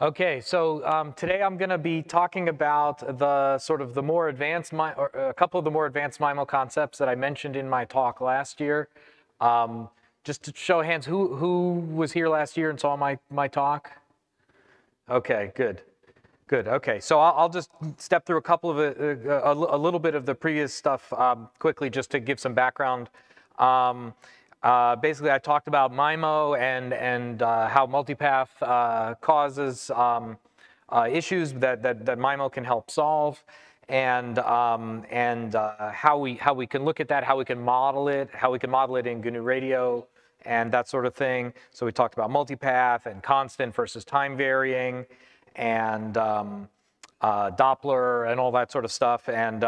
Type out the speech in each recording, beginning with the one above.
Okay, so um, today I'm going to be talking about the sort of the more advanced, or a couple of the more advanced MIMO concepts that I mentioned in my talk last year. Um, just to show hands, who who was here last year and saw my my talk? Okay, good, good. Okay, so I'll, I'll just step through a couple of it, uh, a, a little bit of the previous stuff um, quickly, just to give some background. Um, uh, basically, I talked about MIMO and, and uh, how multipath uh, causes um, uh, issues that, that, that MIMO can help solve, and, um, and uh, how, we, how we can look at that, how we can model it, how we can model it in GNU Radio, and that sort of thing. So we talked about multipath and constant versus time varying, and um, uh, Doppler and all that sort of stuff. And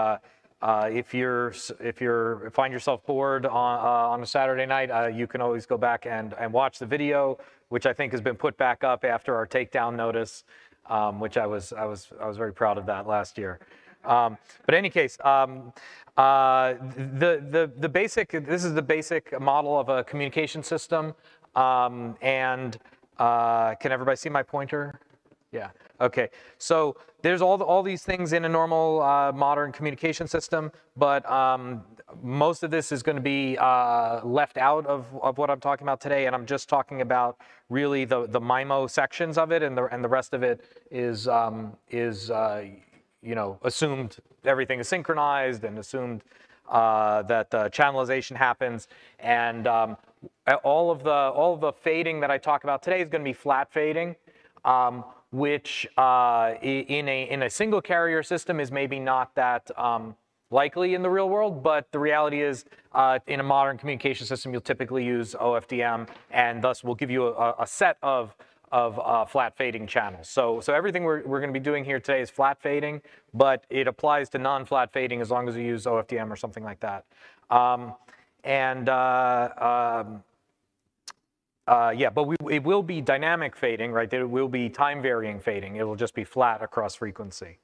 uh, if you're if you're find yourself bored on, uh, on a Saturday night, uh, you can always go back and, and watch the video, which I think has been put back up after our takedown notice, um, which I was I was I was very proud of that last year. Um, but in any case, um, uh, the the the basic this is the basic model of a communication system, um, and uh, can everybody see my pointer? Yeah. Okay. So there's all all these things in a normal uh, modern communication system, but um, most of this is going to be uh, left out of, of what I'm talking about today, and I'm just talking about really the the MIMO sections of it, and the and the rest of it is um, is uh, you know assumed everything is synchronized and assumed uh, that the channelization happens, and um, all of the all of the fading that I talk about today is going to be flat fading. Which uh, in, a, in a single carrier system is maybe not that um, likely in the real world, but the reality is uh, in a modern communication system, you'll typically use OFDM, and thus will give you a, a set of, of uh, flat fading channels. So, so everything we're, we're going to be doing here today is flat fading, but it applies to non-flat fading as long as you use OFDM or something like that. Um, and uh, um, uh, yeah, but we, it will be dynamic fading, right? It will be time varying fading. It will just be flat across frequency.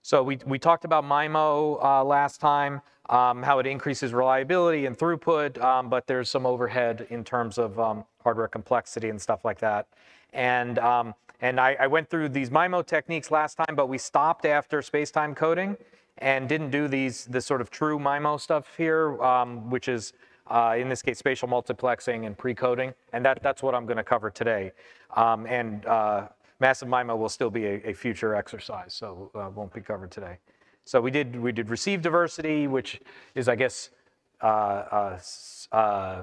So we, we talked about MIMO uh, last time, um, how it increases reliability and throughput, um, but there's some overhead in terms of um, hardware complexity and stuff like that. And, um, and I, I, went through these MIMO techniques last time, but we stopped after space-time coding and didn't do these the sort of true MIMO stuff here, um, which is uh, in this case, spatial multiplexing and pre-coding, and that, that's what I'm going to cover today. Um, and uh, massive MIMO will still be a, a future exercise, so uh, won't be covered today. So we did we did receive diversity, which is I guess uh, uh, uh,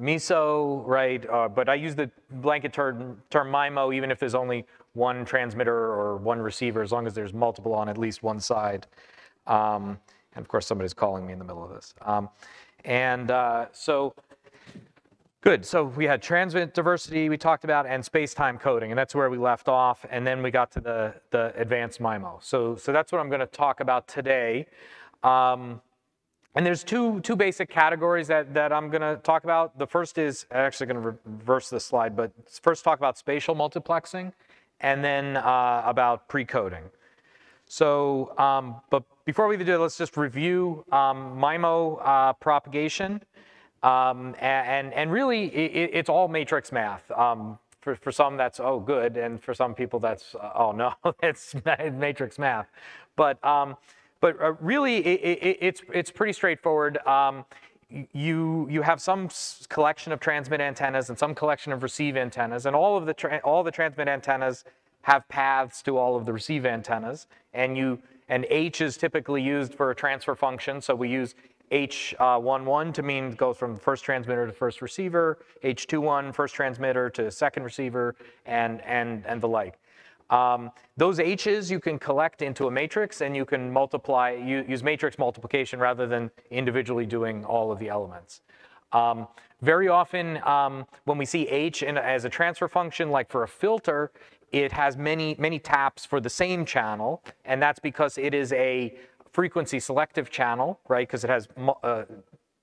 MISO, right? but I use the blanket term, term MIMO even if there's only one transmitter or one receiver, as long as there's multiple on at least one side. Um, and of course, somebody's calling me in the middle of this. Um, and uh, so, good. So we had transmit diversity we talked about and space-time coding, and that's where we left off. And then we got to the, the advanced MIMO. So, so that's what I'm going to talk about today. Um, and there's two, two basic categories that, that I'm going to talk about. The first is, I'm actually going to reverse this slide, but first talk about spatial multiplexing, and then uh, about pre-coding. So, um, but before we do let's just review um, MIMO uh, propagation. Um, and, and really, it, it's all matrix math. Um, for, for some, that's, oh, good. And for some people, that's, uh, oh, no, it's matrix math. But, um, but uh, really, it, it, it's, it's pretty straightforward. Um, you, you have some collection of transmit antennas and some collection of receive antennas, and all of the, all the transmit antennas have paths to all of the receive antennas, and you and H is typically used for a transfer function, so we use H11 uh, to mean goes from first transmitter to first receiver, H21 first transmitter to second receiver, and and and the like. Um, those H's you can collect into a matrix, and you can multiply use matrix multiplication rather than individually doing all of the elements. Um, very often, um, when we see H in, as a transfer function, like for a filter, it has many, many taps for the same channel, and that's because it is a frequency selective channel, right? Because it has uh,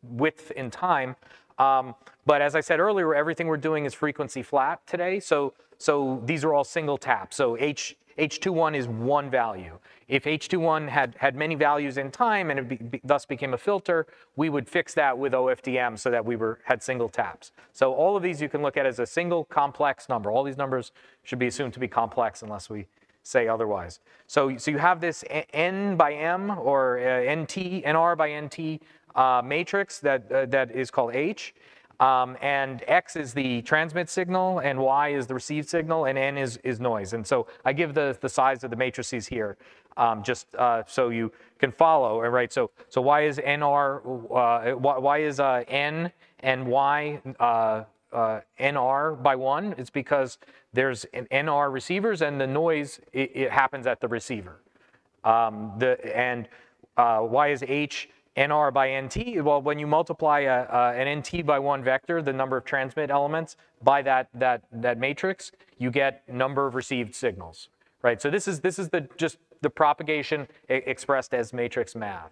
width in time. Um, but as I said earlier, everything we're doing is frequency flat today. So, so these are all single taps. So H, H21 is one value. If H21 had, had many values in time and it be, thus became a filter, we would fix that with OFDM so that we were, had single taps. So all of these you can look at as a single complex number. All these numbers should be assumed to be complex unless we say otherwise. So, so you have this n by m or uh, nt, nr by nt uh, matrix that, uh, that is called H. Um, and X is the transmit signal, and Y is the receive signal, and N is, is noise. And so I give the, the size of the matrices here um, just uh, so you can follow, right? So, so Y is NR, uh, y, is uh, N and Y uh, uh, NR by one. It's because there's an NR receivers and the noise, it, it happens at the receiver. Um, the, and uh, Y is H nr by nt, well, when you multiply a, a, an nt by one vector, the number of transmit elements, by that, that, that matrix, you get number of received signals, right? So this is, this is the, just the propagation expressed as matrix math.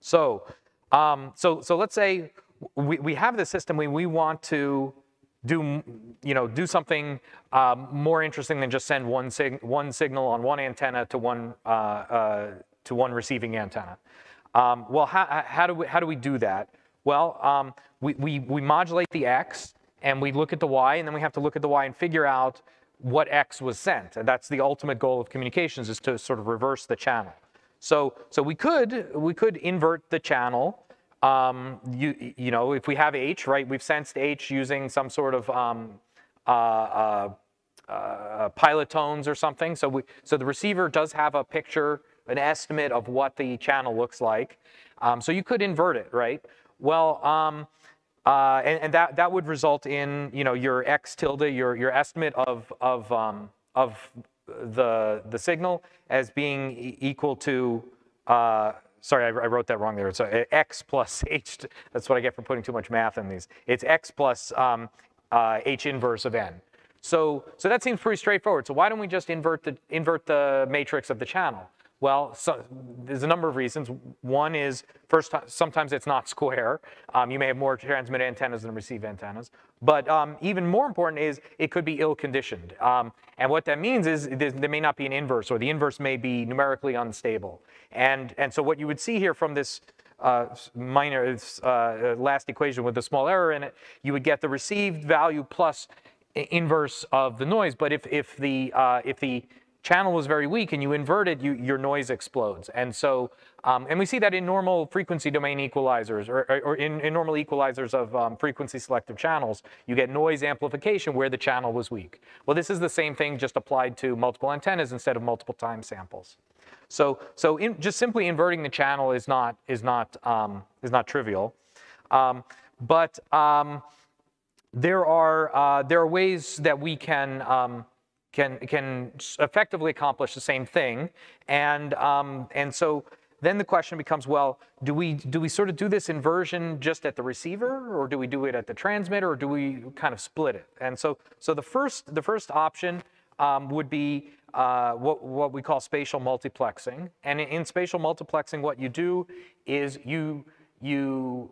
So, um, so, so let's say we, we have the system, we, we want to do, you know, do something um, more interesting than just send one, sig one signal on one antenna to one, uh, uh, to one receiving antenna. Um, well, how, how, do we, how do we do that? Well, um, we, we, we modulate the x, and we look at the y, and then we have to look at the y and figure out what x was sent. And that's the ultimate goal of communications is to sort of reverse the channel. So, so we could we could invert the channel. Um, you, you know, if we have h, right, we've sensed h using some sort of um, uh, uh, uh, pilot tones or something. So we, so the receiver does have a picture an estimate of what the channel looks like. Um, so you could invert it, right? Well, um, uh, and, and, that, that would result in you know, your x tilde, your, your estimate of, of, um, of the, the signal as being equal to, uh, sorry, I, I, wrote that wrong there. So uh, x plus h, that's what I get for putting too much math in these. It's x plus um, uh, h inverse of n. So, so that seems pretty straightforward. So why don't we just invert the, invert the matrix of the channel? Well, so, there's a number of reasons. One is, first, sometimes it's not square. Um, you may have more transmit antennas than receive antennas. But um, even more important is it could be ill-conditioned. Um, and what that means is there may not be an inverse, or the inverse may be numerically unstable. And, and so what you would see here from this uh, minor uh, last equation with a small error in it, you would get the received value plus inverse of the noise. But if, if, the, uh, if the channel was very weak and you invert it, you, your noise explodes. And so, um, and we see that in normal frequency domain equalizers or, or in, in, normal equalizers of um, frequency selective channels, you get noise amplification where the channel was weak. Well, this is the same thing just applied to multiple antennas instead of multiple time samples. So, so in, just simply inverting the channel is not, is not, um, is not trivial. Um, but um, there, are, uh, there are ways that we can um, can, can effectively accomplish the same thing. And, um, and so then the question becomes, well, do we, do we sort of do this inversion just at the receiver or do we do it at the transmitter or do we kind of split it? And so, so the, first, the first option um, would be uh, what, what we call spatial multiplexing. And in, in spatial multiplexing, what you do is you, you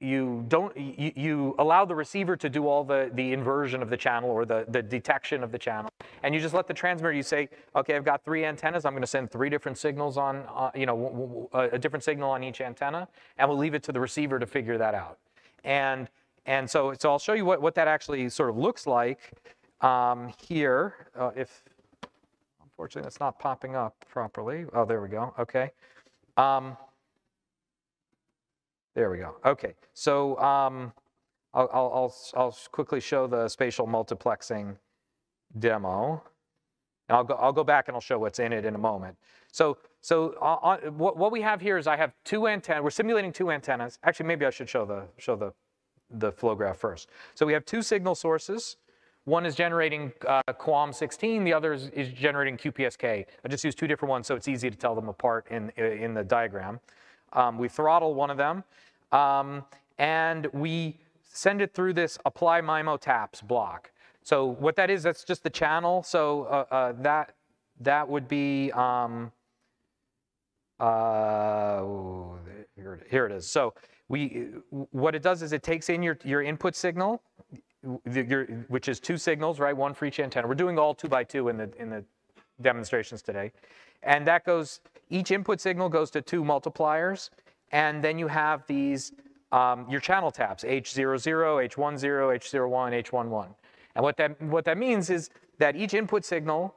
you don't you, you, allow the receiver to do all the the inversion of the channel or the the detection of the channel. And you just let the transmitter you say okay i've got three antennas. I'm going to send three different signals on uh, you know a different signal on each antenna and we'll leave it to the receiver to figure that out. And and so so i'll show you what what that actually sort of looks like um, here uh, if unfortunately that's not popping up properly. Oh there we go. Okay. Um, there we go. Okay, so um, I'll, I'll, I'll, quickly show the spatial multiplexing demo. And I'll go, I'll go back and I'll show what's in it in a moment. So, so uh, what, what we have here is I have two antennas. We're simulating two antennas. Actually, maybe I should show the, show the, the flow graph first. So we have two signal sources. One is generating uh, QAM16, the other is, is, generating QPSK. I just use two different ones so it's easy to tell them apart in, in the diagram. Um, we throttle one of them, um, and we send it through this apply MIMO taps block. So what that is, that's just the channel. So uh, uh, that that would be um, uh, here, here it is. So we what it does is it takes in your your input signal, your- which is two signals, right? One for each antenna. We're doing all two by two in the in the demonstrations today, and that goes. Each input signal goes to two multipliers, and then you have these um, your channel taps H00, H10, H01, H11. And what that what that means is that each input signal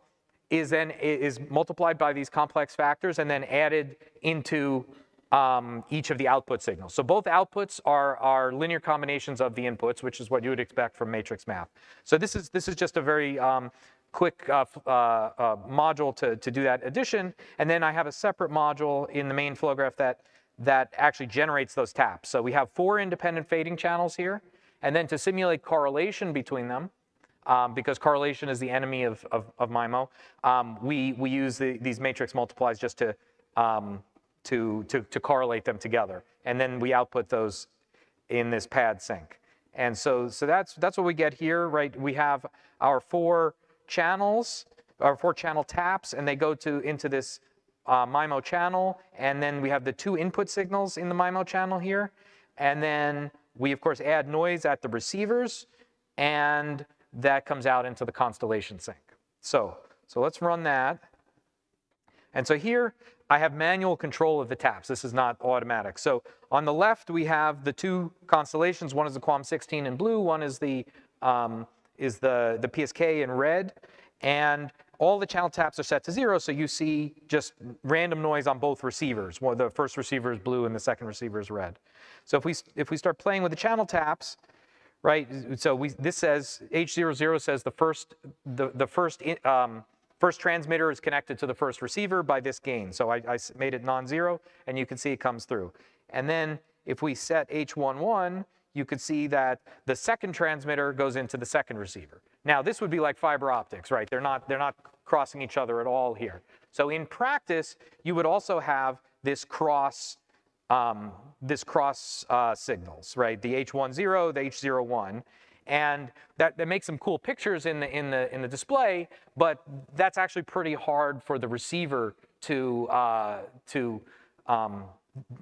is then is multiplied by these complex factors and then added into um, each of the output signals. So both outputs are, are linear combinations of the inputs, which is what you would expect from matrix math. So this is this is just a very um, quick uh, uh, uh, module to, to do that addition. And then I have a separate module in the main flow graph that that actually generates those taps. So we have four independent fading channels here. And then to simulate correlation between them, um, because correlation is the enemy of, of, of MIMO, um, we, we use the, these matrix multiplies just to, um, to, to, to correlate them together. And then we output those in this pad sink. And so, so that's, that's what we get here, right? We have our four channels, or four channel taps, and they go to into this uh, MIMO channel. And then we have the two input signals in the MIMO channel here. And then we, of course, add noise at the receivers, and that comes out into the constellation sink. So, so let's run that. And so here I have manual control of the taps. This is not automatic. So on the left we have the two constellations. One is the QAM 16 in blue. One is the um, is the the PSK in red. And all the channel taps are set to zero, so you see just random noise on both receivers. Well, the first receiver is blue and the second receiver is red. So if we if we start playing with the channel taps, right? So we this says H00 says the first the the first um, first transmitter is connected to the first receiver by this gain. So I, I made it non-zero, and you can see it comes through. And then if we set H11, you could see that the second transmitter goes into the second receiver. Now this would be like fiber optics, right? They're not they're not crossing each other at all here. So in practice, you would also have this cross um, this cross uh, signals, right? The H10, the H01, and that, that makes some cool pictures in the in the in the display. But that's actually pretty hard for the receiver to uh, to um,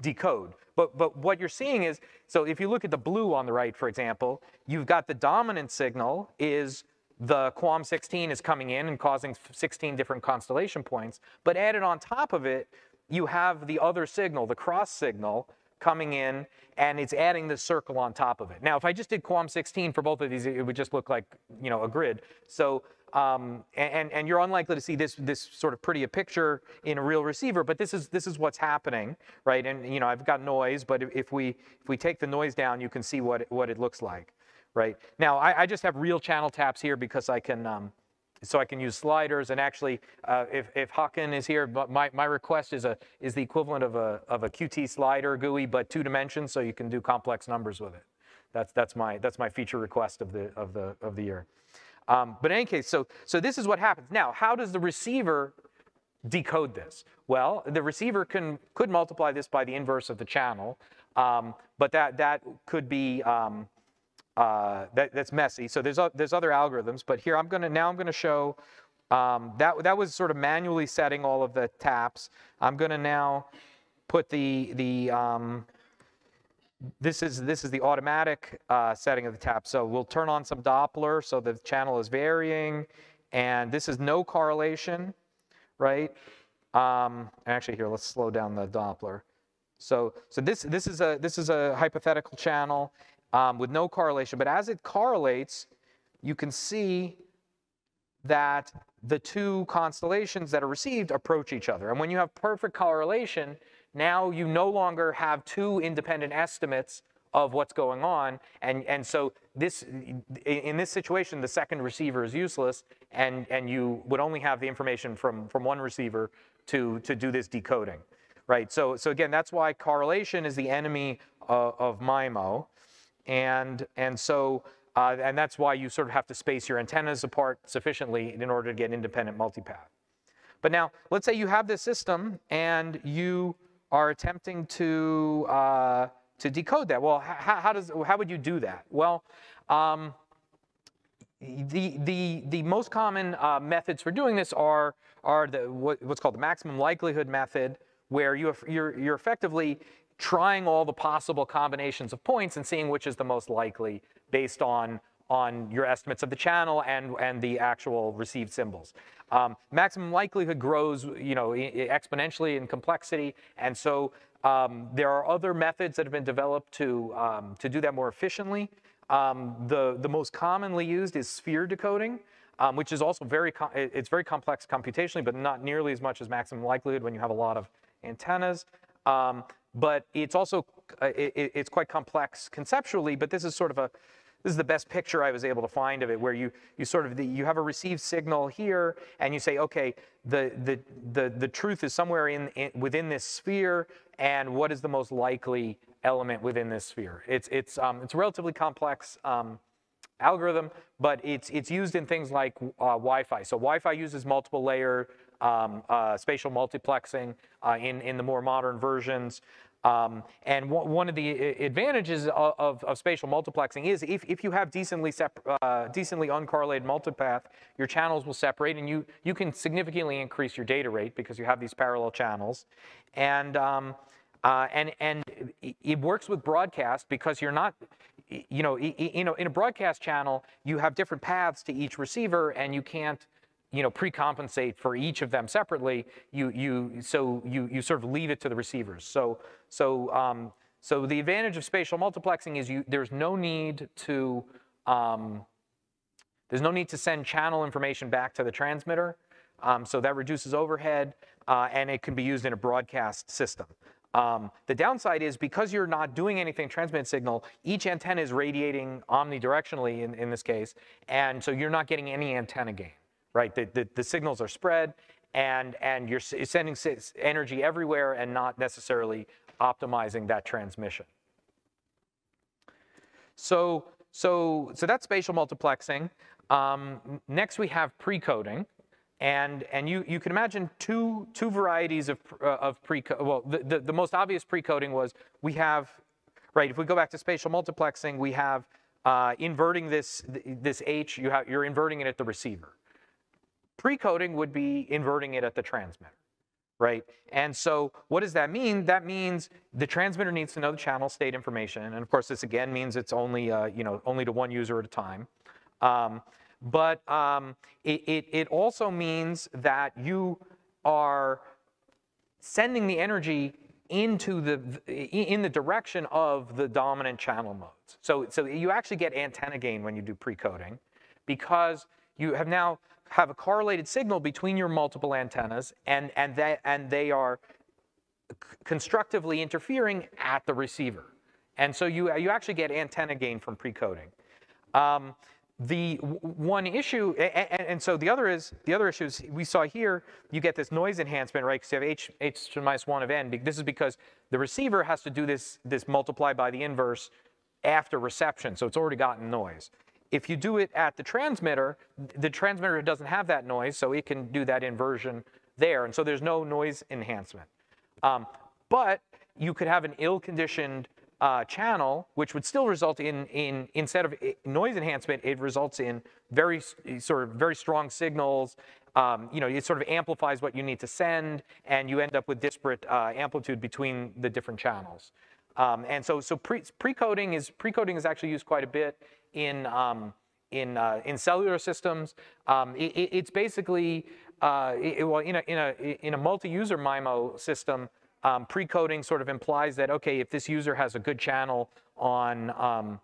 decode. But but what you're seeing is so if you look at the blue on the right, for example, you've got the dominant signal is the QAM 16 is coming in and causing 16 different constellation points. But added on top of it, you have the other signal, the cross signal, coming in, and it's adding the circle on top of it. Now, if I just did QAM 16 for both of these, it would just look like you know a grid. So, um, and and you're unlikely to see this this sort of pretty a picture in a real receiver, but this is this is what's happening, right? And you know I've got noise, but if, we if we take the noise down, you can see what it, what it looks like, right? Now I, I just have real channel taps here because I can. Um, so I can use sliders, and actually, uh, if, if Hakan is here, my, my request is a is the equivalent of a of a QT slider GUI, but two dimensions, so you can do complex numbers with it. That's that's my that's my feature request of the of the of the year. Um, but in any case, so so this is what happens. Now, how does the receiver decode this? Well, the receiver can could multiply this by the inverse of the channel, um, but that that could be um, uh, that, that's messy. So there's o- there's other algorithms, but here I'm gonna now I'm gonna show um, that that was sort of manually setting all of the taps. I'm gonna now put the the um, this is this is the automatic uh, setting of the tap. So we'll turn on some Doppler so the channel is varying, and this is no correlation, right? Um, actually, here let's slow down the Doppler. So so this this is a this is a hypothetical channel um, with no correlation, but as it correlates, you can see that the two constellations that are received approach each other. And when you have perfect correlation, now you no longer have two independent estimates of what's going on. And, and so this, in this situation, the second receiver is useless, and, and you would only have the information from, from one receiver to, to do this decoding. Right, so, so again, that's why correlation is the enemy of, of MIMO. And, and so, uh, and that's why you sort of have to space your antennas apart sufficiently in order to get independent multipath. But now, let's say you have this system and you are attempting to, uh, to decode that. Well, how, does, how would you do that? Well, um, the, the, the most common uh, methods for doing this are, are the, what, what's called the maximum likelihood method, where you you're, you're effectively trying all the possible combinations of points and seeing which is the most likely based on, on your estimates of the channel and, and the actual received symbols. Um, maximum likelihood grows, you know, exponentially in complexity, and so um, there are other methods that have been developed to, um, to do that more efficiently. Um, the, the most commonly used is sphere decoding, um, which is also very, it's very complex computationally, but not nearly as much as maximum likelihood when you have a lot of antennas. Um, but it's also, uh, it, it's quite complex conceptually, but this is sort of a, this is the best picture I was able to find of it, where you, you sort of, the, you have a received signal here, and you say, okay, the, the, the, the truth is somewhere in, in, within this sphere, and what is the most likely element within this sphere? It's, it's, um, it's a relatively complex um, algorithm, but it's, it's used in things like uh, Wi-Fi. So Wi-Fi uses multiple layer um, uh, spatial multiplexing uh, in, in the more modern versions. Um, and one of the advantages of, of, of, spatial multiplexing is if, if you have decently, uh, decently uncorrelated multipath, your channels will separate and you, you can significantly increase your data rate because you have these parallel channels. And, um, uh, and, and it works with broadcast because you're not, you know, you know, in a broadcast channel, you have different paths to each receiver and you can't, you know, pre-compensate for each of them separately. You, you, so you, you sort of leave it to the receivers. So, so, um, so the advantage of spatial multiplexing is you, there's no need to, um, there's no need to send channel information back to the transmitter. Um, so that reduces overhead, uh, and it can be used in a broadcast system. Um, the downside is because you're not doing anything transmit signal, each antenna is radiating omnidirectionally in, in this case, and so you're not getting any antenna gain right? The, the, the signals are spread and, and you're sending energy everywhere and not necessarily optimizing that transmission. So, so, so that's spatial multiplexing. Um, next we have pre-coding. And, and you, you can imagine two, two varieties of, uh, of pre well, the, the, the most obvious pre-coding was we have, right, if we go back to spatial multiplexing, we have uh, inverting this, this H, you have, you're inverting it at the receiver. Pre-coding would be inverting it at the transmitter, right? And so what does that mean? That means the transmitter needs to know the channel state information. And of course, this again means it's only, uh, you know, only to one user at a time. Um, but um, it, it, it also means that you are sending the energy into the in the direction of the dominant channel modes. So so you actually get antenna gain when you do pre-coding because you have now have a correlated signal between your multiple antennas and, and, they, and they are constructively interfering at the receiver. And so you, you actually get antenna gain from pre-coding. Um, the one issue, and, and, so the other is, the other issue is we saw here, you get this noise enhancement, right? Because you have h, h to the minus one of n. This is because the receiver has to do this, this multiply by the inverse after reception, so it's already gotten noise. If you do it at the transmitter, the transmitter doesn't have that noise, so it can do that inversion there. And so there's no noise enhancement. Um, but you could have an ill-conditioned uh, channel, which would still result in, in instead of noise enhancement, it results in very sort of very strong signals. Um, you know, it sort of amplifies what you need to send, and you end up with disparate uh, amplitude between the different channels. Um, and so, so pre, pre-coding is pre-coding is actually used quite a bit in, um, in, uh, in cellular systems. Um, it, it's basically, uh, it, well, in a, in a, in a multi-user MIMO system, um, pre-coding sort of implies that, okay, if this user has a good channel on, um,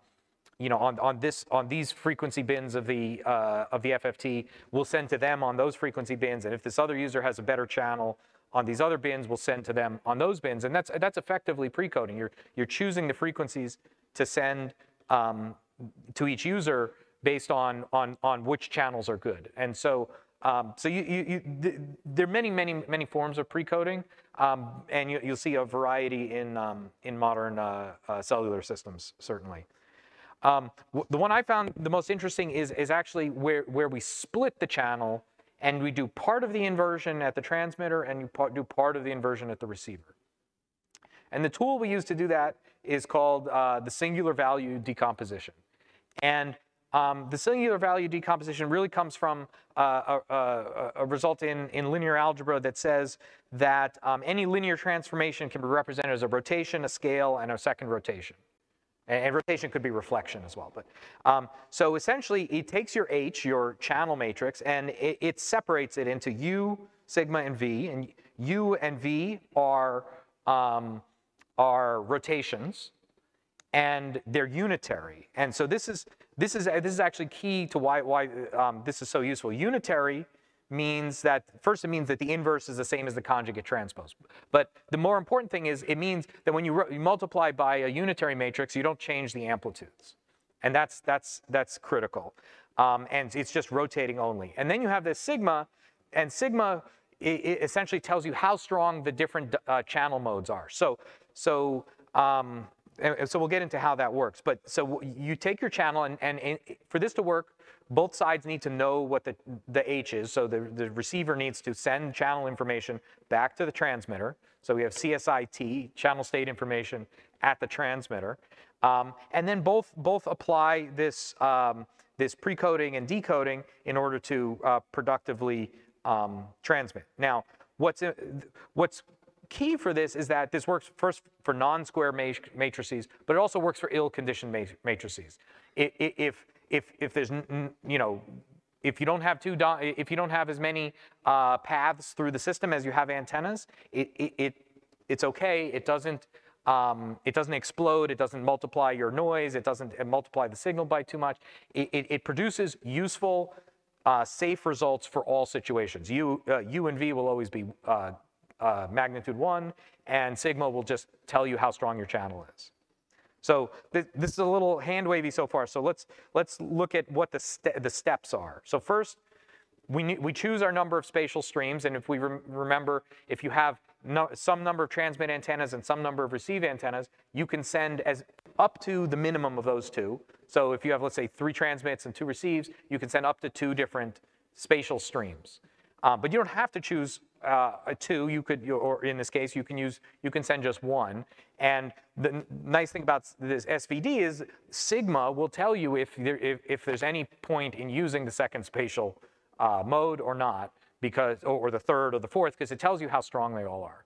you know, on, on, this, on these frequency bins of the, uh, of the FFT, we'll send to them on those frequency bins. And if this other user has a better channel on these other bins, we'll send to them on those bins. And that's, that's effectively pre-coding. You're, you're choosing the frequencies to send um, to each user based on, on, on which channels are good. And so, um, so you, you, you th there are many, many, many forms of pre-coding, um, and you, will see a variety in, um, in modern uh, uh, cellular systems, certainly. Um, the one I found the most interesting is, is actually where, where we split the channel and we do part of the inversion at the transmitter and you do part of the inversion at the receiver. And the tool we use to do that is called uh, the singular value decomposition. And um, the singular value decomposition really comes from uh, a, a, a, result in, in linear algebra that says that um, any linear transformation can be represented as a rotation, a scale, and a second rotation. And, and rotation could be reflection as well. But um, so essentially, it takes your H, your channel matrix, and it, it separates it into U, sigma, and V. And U and V are um, are rotations, and they're unitary. And so this is this is this is actually key to why why um, this is so useful. Unitary means that first it means that the inverse is the same as the conjugate transpose. But the more important thing is it means that when you, you multiply by a unitary matrix, you don't change the amplitudes, and that's that's that's critical. Um, and it's just rotating only. And then you have this sigma, and sigma it, essentially tells you how strong the different uh, channel modes are. So so um, and so we'll get into how that works. But so you take your channel, and, and, and, for this to work, both sides need to know what the, the H is. So the, the receiver needs to send channel information back to the transmitter. So we have CSIT, channel state information, at the transmitter. Um, and then both, both apply this, um, this precoding and decoding in order to uh, productively um, transmit. Now, what's, what's key for this is that this works first for non-square matrices, but it also works for ill-conditioned matrices. If, if, if there's, you know, if you don't have two, if you don't have as many uh, paths through the system as you have antennas, it, it, it it's okay. It doesn't, um, it doesn't explode. It doesn't multiply your noise. It doesn't multiply the signal by too much. It, it, it produces useful, uh, safe results for all situations. U, uh, U and V will always be uh, uh, magnitude one, and sigma will just tell you how strong your channel is. So th this is a little hand wavy so far. So let's let's look at what the the steps are. So first, we we choose our number of spatial streams, and if we re remember, if you have no, some number of transmit antennas and some number of receive antennas, you can send as up to the minimum of those two. So if you have, let's say, three transmits and two receives, you can send up to two different spatial streams. Uh, but you don't have to choose uh, two. You could, or in this case, you can use, you can send just one. And the nice thing about this SVD is sigma will tell you if, there, if, if there's any point in using the second spatial uh, mode or not, because, or, or the third or the fourth, because it tells you how strong they all are.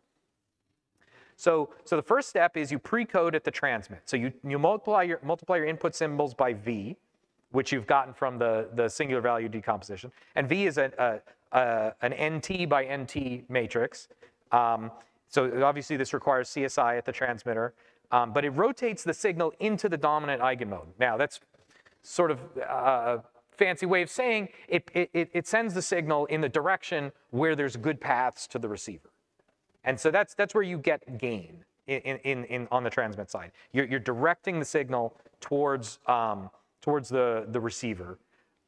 So, so the first step is you pre-code at the transmit. So you, you multiply, your, multiply your input symbols by V, which you've gotten from the, the singular value decomposition. And V is a, a, uh, an NT by NT matrix. Um, so obviously this requires CSI at the transmitter, um, but it rotates the signal into the dominant eigenmode. Now that's sort of uh, a fancy way of saying it, it, it sends the signal in the direction where there's good paths to the receiver. And so that's, that's where you get gain in, in, in, on the transmit side. You're, you're directing the signal towards, um, towards the, the receiver,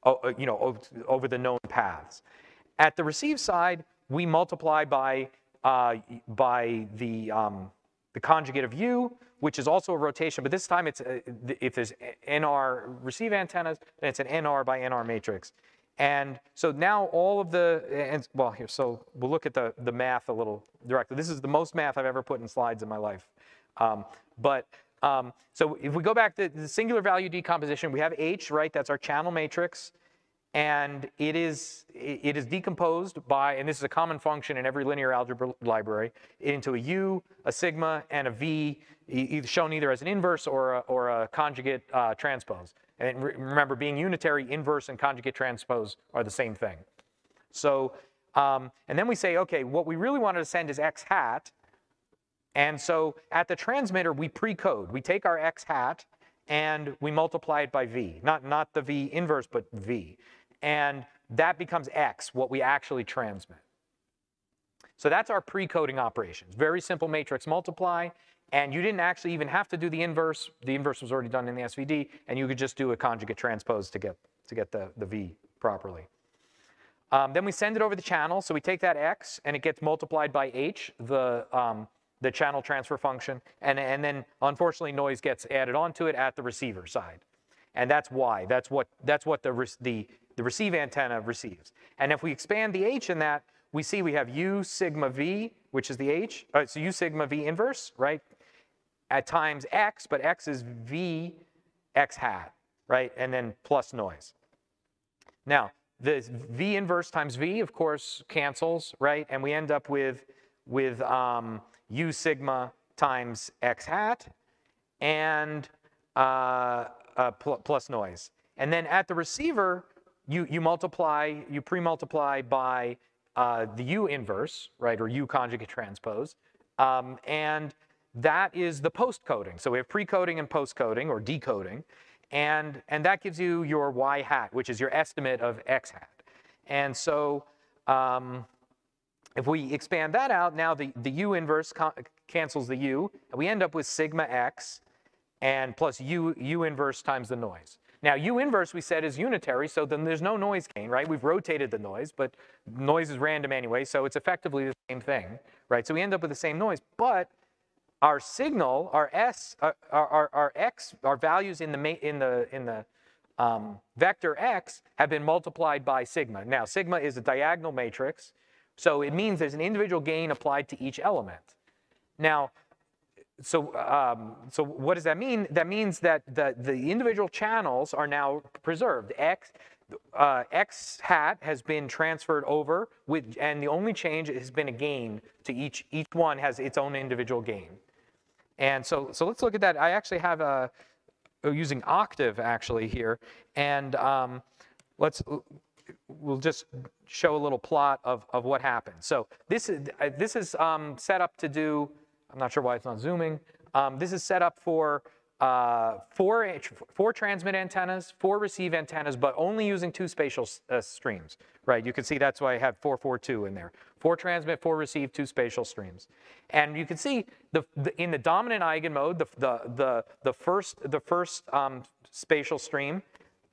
uh, you know, over the known paths. At the receive side, we multiply by, uh, by the, um, the conjugate of u, which is also a rotation, but this time it's uh, if there's NR receive antennas, then it's an NR by NR matrix. And so now all of the, and well here, so we'll look at the, the math a little directly. This is the most math I've ever put in slides in my life. Um, but um, so if we go back to the singular value decomposition, we have H, right? That's our channel matrix and it is, it is decomposed by, and this is a common function in every linear algebra library, into a U, a sigma, and a V, either shown either as an inverse or a, or a conjugate uh, transpose. And remember, being unitary, inverse and conjugate transpose are the same thing. So, um, and then we say, okay, what we really wanted to send is x hat. And so at the transmitter, we pre-code. We take our x hat and we multiply it by v. Not, not the v inverse, but v and that becomes X, what we actually transmit. So that's our pre-coding operations. Very simple matrix multiply, and you didn't actually even have to do the inverse. The inverse was already done in the SVD, and you could just do a conjugate transpose to get, to get the, the V properly. Um, then we send it over the channel, so we take that X, and it gets multiplied by H, the, um, the channel transfer function, and, and then unfortunately noise gets added onto it at the receiver side. And that's why, that's what, that's what the, the the receive antenna receives. And if we expand the H in that, we see we have U sigma V, which is the H, uh, so U sigma V inverse, right? At times X, but X is V X hat, right? And then plus noise. Now, the V inverse times V, of course, cancels, right? And we end up with, with um, U sigma times X hat. And uh, uh, pl- plus noise. And then at the receiver, you, you multiply, you pre-multiply by uh, the U inverse, right, or U conjugate transpose. Um, and that is the post-coding. So we have pre-coding and post-coding, or decoding. And, and that gives you your Y hat, which is your estimate of X hat. And so um, if we expand that out, now the, the U inverse cancels the U, and we end up with sigma X and plus U, U inverse times the noise. Now, U inverse we said is unitary, so then there's no noise gain, right? We've rotated the noise, but noise is random anyway, so it's effectively the same thing, right? So we end up with the same noise, but our signal, our S, uh, our, our, our X, our values in the, in the, in the um, vector X have been multiplied by sigma. Now, sigma is a diagonal matrix, so it means there's an individual gain applied to each element. Now, so, um, so what does that mean? That means that the, the individual channels are now preserved. X, uh, X hat has been transferred over, with, and the only change has been a gain to each. Each one has its own individual gain. And so, so let's look at that. I actually have a, using Octave actually here, and um, let's we'll just show a little plot of, of what happened. So this is this is um, set up to do I'm not sure why it's not zooming. Um, this is set up for uh, four, four transmit antennas, four receive antennas, but only using two spatial uh, streams, right? You can see that's why I have 442 in there. Four transmit, four receive, two spatial streams. And you can see the, the in the dominant eigenmode, the, the, the, the first, the first um, spatial stream,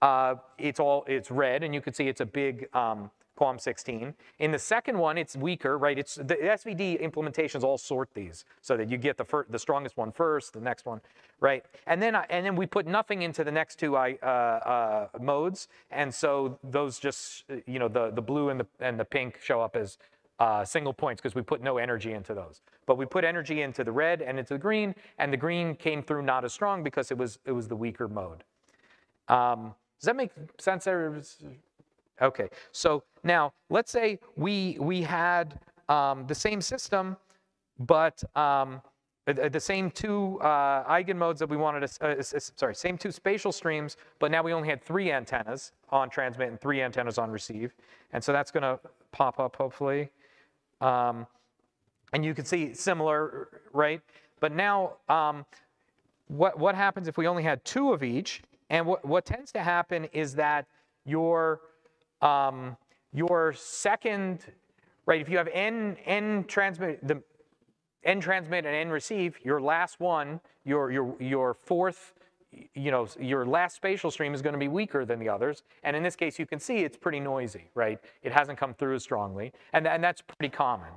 uh, it's all, it's red, and you can see it's a big, um, QAM 16. In the second one, it's weaker, right? It's the SVD implementations all sort these so that you get the first, the strongest one first, the next one, right? And then and then we put nothing into the next two uh, uh, modes, and so those just you know the the blue and the and the pink show up as uh, single points because we put no energy into those. But we put energy into the red and into the green, and the green came through not as strong because it was it was the weaker mode. Um, does that make sense? Okay, so now let's say we, we had um, the same system, but um, the same two uh, eigenmodes that we wanted to, uh, sorry, same two spatial streams, but now we only had three antennas on transmit and three antennas on receive. And so that's gonna pop up hopefully. Um, and you can see similar, right? But now, um, what, what happens if we only had two of each? And what, what tends to happen is that your um, your second, right, if you have n, n transmit, the n transmit and n receive, your last one, your, your, your fourth, you know, your last spatial stream is going to be weaker than the others. And in this case, you can see it's pretty noisy, right? It hasn't come through as strongly. And, and that's pretty common.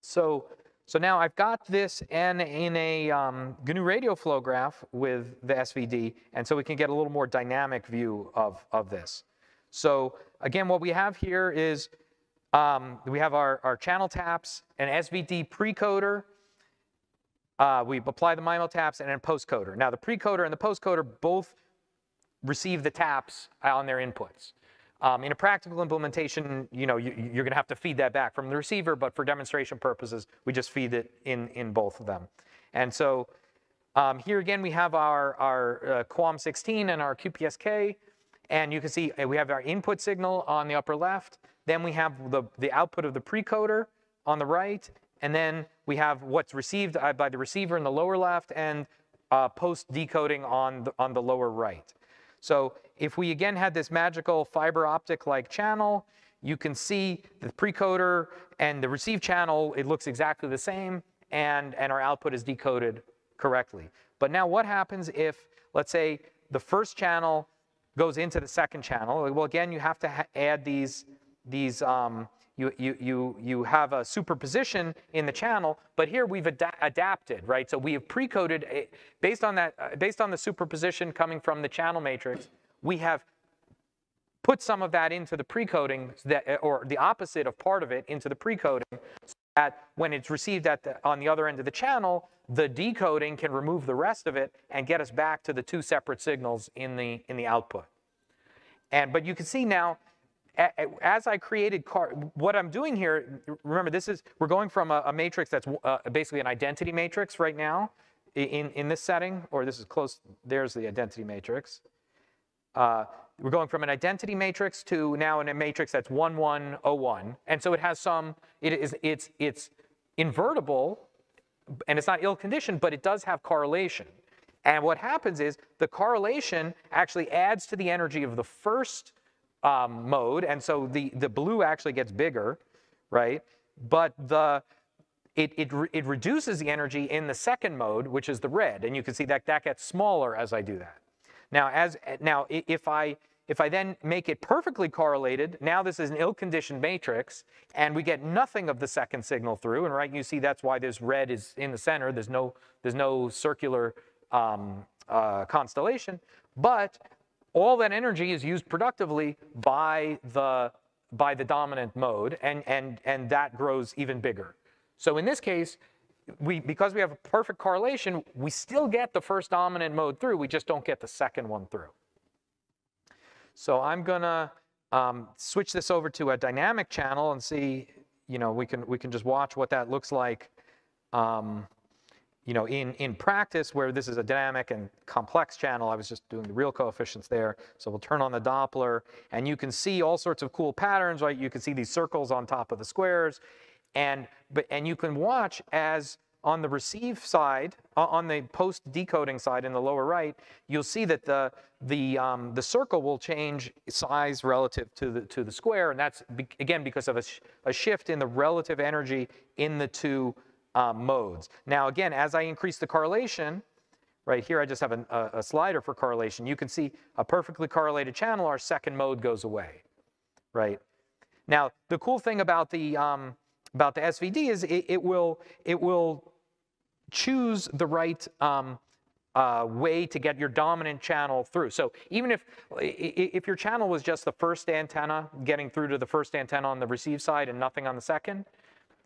So, so now I've got this n in a um, GNU radio flow graph with the SVD, and so we can get a little more dynamic view of, of this. So again, what we have here is um, we have our, our channel taps, an SVD precoder. Uh, we apply the MIMO taps and a postcoder. Now the precoder and the postcoder both receive the taps on their inputs. Um, in a practical implementation, you know, you, are going to have to feed that back from the receiver, but for demonstration purposes, we just feed it in, in both of them. And so um, here again, we have our, our uh, QAM 16 and our QPSK. And you can see uh, we have our input signal on the upper left. Then we have the, the output of the precoder on the right. And then we have what's received uh, by the receiver in the lower left and uh, post decoding on the, on the lower right. So if we again had this magical fiber optic like channel, you can see the precoder and the receive channel, it looks exactly the same and, and our output is decoded correctly. But now what happens if, let's say, the first channel goes into the second channel. Well, again, you have to add these, these um, you, you, you, you have a superposition in the channel, but here we've ad adapted, right? So we have pre-coded, based on that, uh, based on the superposition coming from the channel matrix, we have put some of that into the pre-coding, uh, or the opposite of part of it into the pre-coding, that when it's received at the, on the other end of the channel, the decoding can remove the rest of it and get us back to the two separate signals in the, in the output. And, but you can see now, as I created car, what I'm doing here, remember this is, we're going from a, a matrix that's uh, basically an identity matrix right now. in, in this setting, or this is close, there's the identity matrix. Uh, we're going from an identity matrix to now in a matrix that's 1101. And so it has some, it is, it's, it's invertible, and it's not ill conditioned, but it does have correlation. And what happens is the correlation actually adds to the energy of the first um, mode, and so the, the blue actually gets bigger, right? But the it, it, it reduces the energy in the second mode, which is the red, and you can see that that gets smaller as I do that. Now, as now, if I if I then make it perfectly correlated, now this is an ill-conditioned matrix, and we get nothing of the second signal through. And right, you see that's why this red is in the center. There's no there's no circular um, uh, constellation, but all that energy is used productively by the by the dominant mode, and and and that grows even bigger. So in this case, we because we have a perfect correlation, we still get the first dominant mode through. We just don't get the second one through. So I'm gonna um, switch this over to a dynamic channel and see, you know, we can we can just watch what that looks like, um, you know, in in practice where this is a dynamic and complex channel. I was just doing the real coefficients there. So we'll turn on the Doppler, and you can see all sorts of cool patterns, right? You can see these circles on top of the squares, and but and you can watch as on the receive side, on the post decoding side in the lower right, you'll see that the the um, the circle will change size relative to the to the square, and that's again because of a, sh- a shift in the relative energy in the two um, modes. Now again, as I increase the correlation, right here I just have an, a, a slider for correlation. You can see a perfectly correlated channel, our second mode goes away, right? Now, the cool thing about the um, about the SVD is it, it will it will choose the right um, uh, way to get your dominant channel through. So even if if your channel was just the first antenna getting through to the first antenna on the receive side and nothing on the second,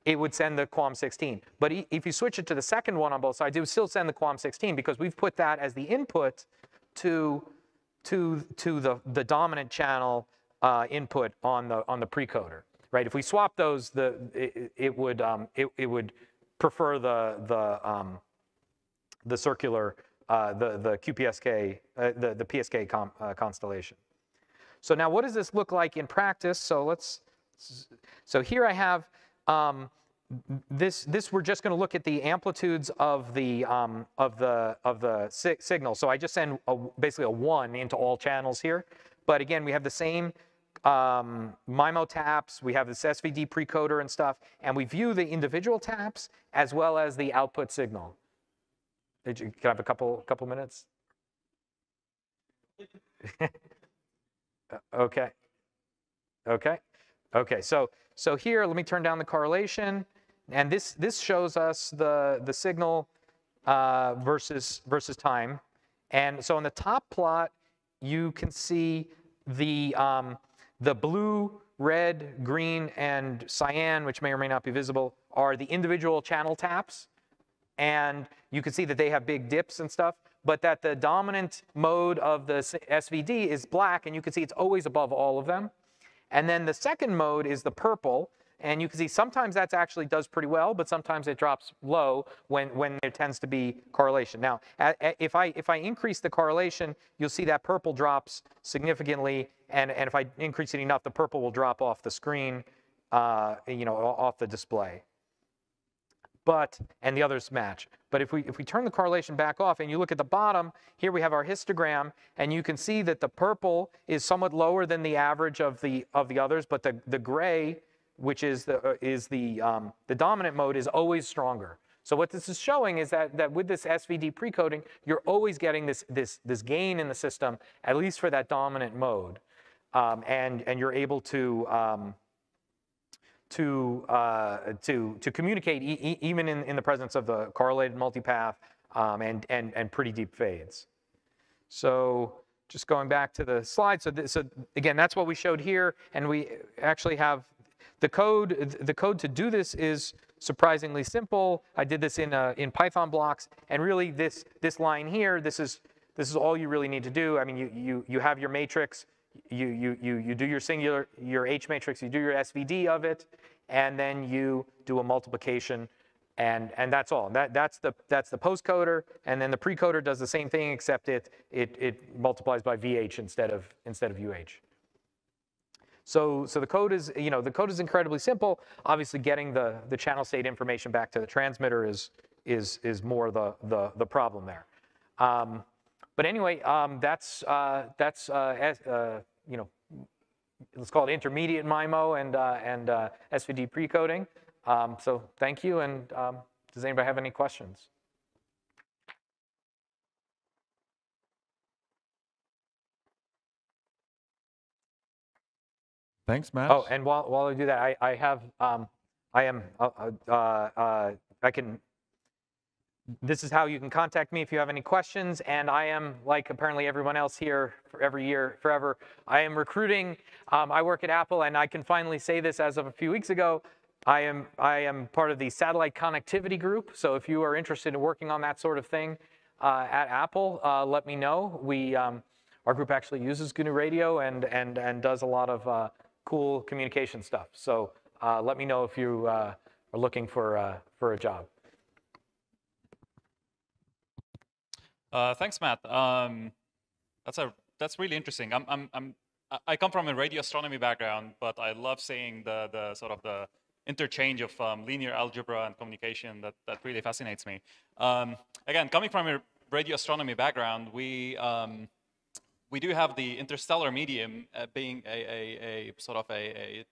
it would send the QAM 16. But if you switch it to the second one on both sides, it would still send the QAM 16 because we've put that as the input to to to the the dominant channel uh, input on the on the precoder, right? If we swap those, the it, it would um, it, it would prefer the the um, the circular uh, the the QPSK uh, the the PSK com, uh, constellation. So now, what does this look like in practice? So let's. So here I have um, this. This we're just going to look at the amplitudes of the um, of the of the si- signal. So I just send a, basically a one into all channels here. But again, we have the same um, MIMO taps. We have this SVD precoder and stuff, and we view the individual taps as well as the output signal. You, can I have a couple couple minutes? Uh, okay. Okay. Okay. So so here, let me turn down the correlation, and this this shows us the the signal uh, versus versus time. And so on the top plot, you can see the um, the blue, red, green, and cyan, which may or may not be visible, are the individual channel taps and you can see that they have big dips and stuff, but that the dominant mode of the SVD is black, and you can see it's always above all of them. And then the second mode is the purple, and you can see sometimes that actually does pretty well, but sometimes it drops low when, when there tends to be correlation. Now, if I, if I increase the correlation, you'll see that purple drops significantly, and, and if I increase it enough, the purple will drop off the screen, uh, you know, off the display but and the others match. But if we if we turn the correlation back off and you look at the bottom, here we have our histogram, and you can see that the purple is somewhat lower than the average of the of the others, but the the gray, which is the uh, is the um, the dominant mode, is always stronger. So what this is showing is that that with this SVD precoding, you're always getting this this this gain in the system, at least for that dominant mode, um, and and you're able to um, to, uh, to, to communicate e- e- even in, in the presence of the correlated multipath um, and, and, and pretty deep fades. So just going back to the slide. So, this, so again, that's what we showed here. And we actually have the code. The code to do this is surprisingly simple. I did this in, uh, in Python blocks. And really this, this line here, this is, this is all you really need to do. I mean, you, you, you have your matrix you, you, you, you do your singular, your H matrix, you do your SVD of it, and then you do a multiplication and and that's all. That that's the that's the postcoder, and then the precoder does the same thing except it it it multiplies by VH instead of instead of UH. So so the code is you know the code is incredibly simple. Obviously, getting the the channel state information back to the transmitter is is is more the the the problem there. Um, but anyway, um, that's uh, that's uh, uh, you know let's call it intermediate MIMO and uh, and uh, SVD precoding. Um, so thank you, and um, does anybody have any questions? Thanks, Matt. Oh, and while while I do that, I I have um, I am uh, uh, uh, I can. This is how you can contact me if you have any questions, and I am like apparently everyone else here for every year forever. I am recruiting. Um, I work at Apple, and I can finally say this as of a few weeks ago. I am, I am part of the satellite connectivity group. So if you are interested in working on that sort of thing uh, at Apple, uh, let me know. We, um, our group actually uses GNU Radio and, and, and does a lot of uh, cool communication stuff. So uh, let me know if you uh, are looking for, uh, for a job. thanks, Matt. Um, that's a that's really interesting. I'm, I'm, I'm I come from a radio astronomy background, but I love seeing the the sort of the interchange of um, linear algebra and communication that, that really fascinates me. Um, again, coming from a radio astronomy background, we, um, we do have the interstellar medium uh, being a, a, a, sort of a,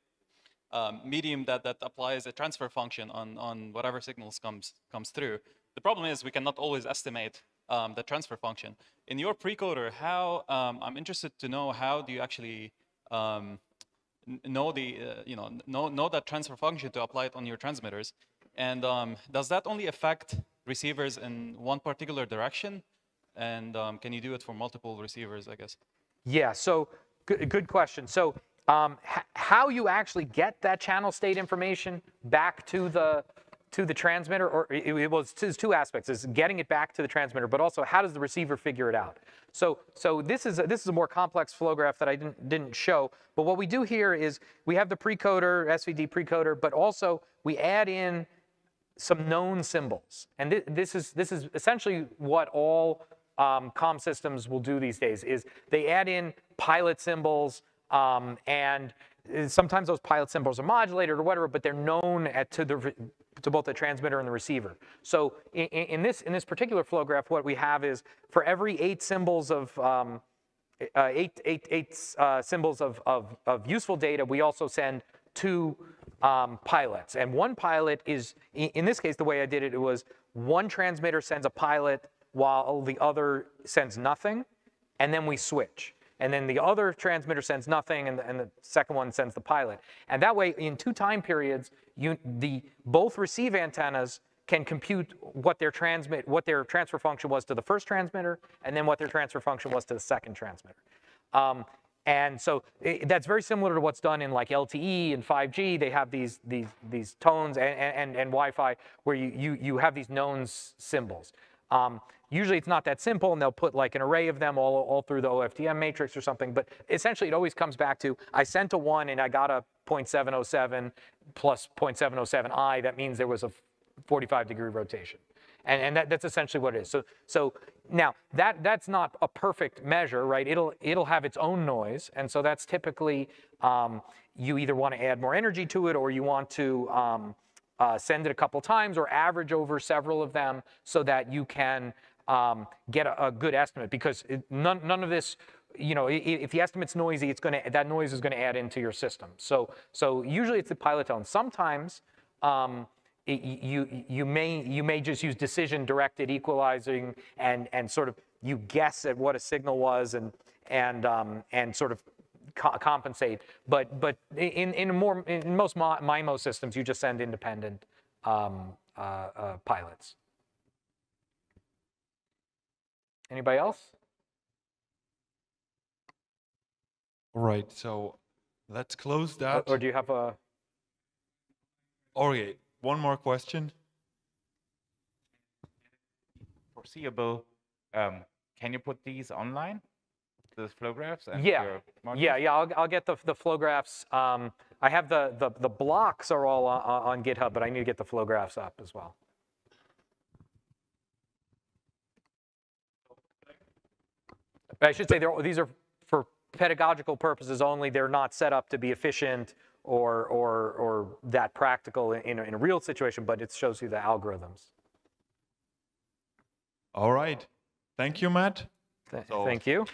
a um, medium that, that applies a transfer function on, on whatever signals comes, comes through. The problem is we cannot always estimate um, the transfer function. In your precoder, how, um, I'm interested to know how do you actually um, know the uh, you know know know that transfer function to apply it on your transmitters and um, does that only affect receivers in one particular direction and um, can you do it for multiple receivers i guess yeah so good, good question so um, how you actually get that channel state information back to the to the transmitter, or it, it was two aspects: is getting it back to the transmitter, but also how does the receiver figure it out? So, so this is a, this is a more complex flow graph that I didn't didn't show. But what we do here is we have the precoder, SVD precoder, but also we add in some known symbols, and th this is this is essentially what all um, com systems will do these days: is they add in pilot symbols um, and sometimes those pilot symbols are modulated or whatever, but they're known at, to the to both the transmitter and the receiver. So in, in, this, in this particular flow graph, what we have is for every eight symbols of, um, uh, eight, eight, eight uh, symbols of, of, of, useful data, we also send two um, pilots. And one pilot is, in this case, the way I did it, it was one transmitter sends a pilot while the other sends nothing, and then we switch and then the other transmitter sends nothing, and the, and the second one sends the pilot. And that way, in two time periods, you, the, both receive antennas can compute what their transmit, what their transfer function was to the first transmitter, and then what their transfer function was to the second transmitter. Um, and so it, that's very similar to what's done in like LTE and 5G. They have these these these tones and and, and Wi-Fi where you you you have these known symbols. Um, Usually it's not that simple and they'll put like an array of them all, all through the OFDM matrix or something, but essentially it always comes back to, I sent a one and I got a 0.707 plus 0.707i, that means there was a 45 degree rotation. And, and that, that's essentially what it is. So, so now that, that's not a perfect measure, right? It'll, it'll have its own noise. And so that's typically, um, you either want to add more energy to it or you want to um, uh, send it a couple times or average over several of them so that you can um, get a, a, good estimate because it, none, none of this, you know, if the estimate's noisy, it's going to that noise is going to add into your system. So so usually it's the pilot tone. Sometimes um, it, you you may you may just use decision directed equalizing and and sort of you guess at what a signal was and and um, and sort of co compensate. But but in in more in most MIMO systems, you just send independent um, uh, uh, pilots. Anybody else? All right, so let's close that. Or, or do you have a? Okay, one more question. Foreseeable. Um, can you put these online, the flow graphs? yeah, yeah, yeah. I'll, I'll get the, the flow graphs. Um, I have the, the, the blocks are all on, on GitHub, but I need to get the flow graphs up as well. I should say these are for pedagogical purposes only. They're not set up to be efficient or, or, or that practical in, in a, in a real situation, but it shows you the algorithms. All right. Thank you, Matt. Th so. Thank you.